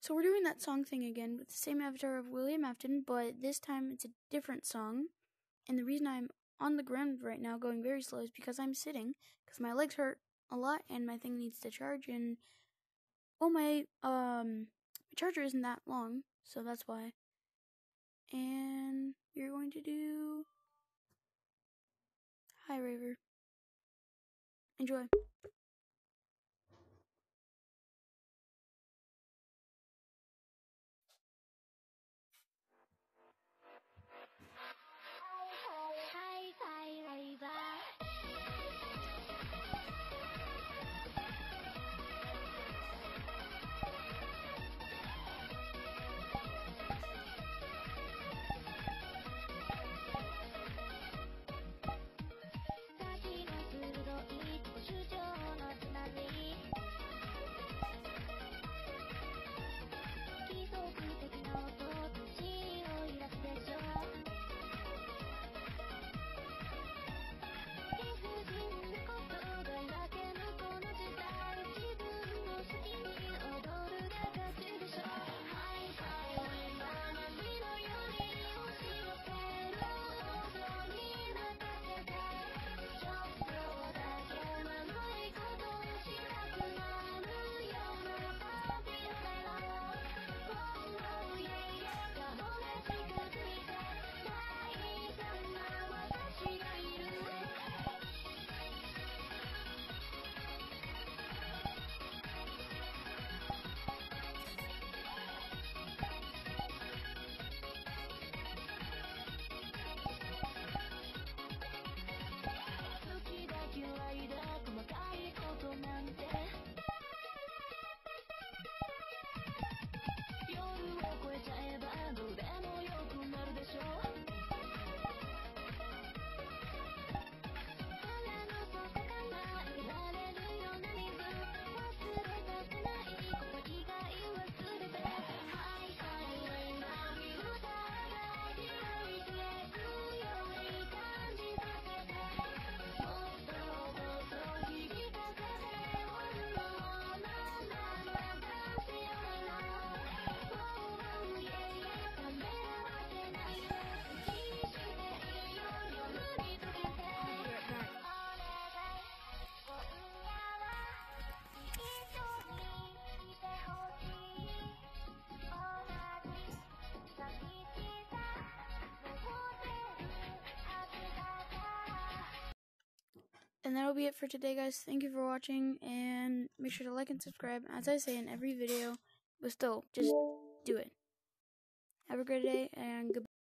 So we're doing that song thing again with the same avatar of William Afton, but this time it's a different song. And the reason I'm on the ground right now going very slow is because I'm sitting, because my legs hurt a lot and my thing needs to charge and oh my um my charger isn't that long, so that's why. And you're going to do Hi Raver. Enjoy. ちゃえばどうでもよくなるでしょう。And that'll be it for today, guys. Thank you for watching, and make sure to like and subscribe, as I say in every video. But still, just do it. Have a great day, and goodbye.